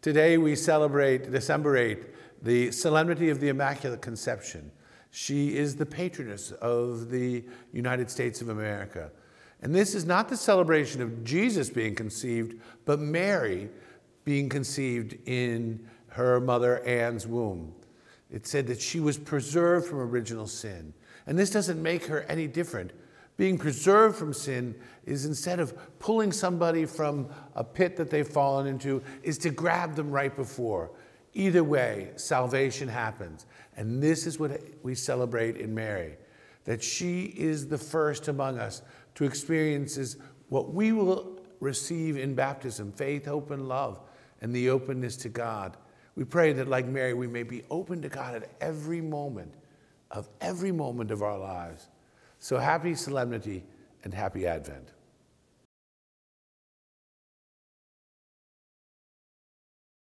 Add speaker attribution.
Speaker 1: Today we celebrate December 8th, the Solemnity of the Immaculate Conception. She is the patroness of the United States of America. And this is not the celebration of Jesus being conceived, but Mary being conceived in her mother Anne's womb. It said that she was preserved from original sin. And this doesn't make her any different. Being preserved from sin is instead of pulling somebody from a pit that they've fallen into, is to grab them right before. Either way, salvation happens. And this is what we celebrate in Mary that she is the first among us to experience what we will receive in baptism faith, hope, and love, and the openness to God. We pray that, like Mary, we may be open to God at every moment of every moment of our lives. So happy solemnity and happy Advent.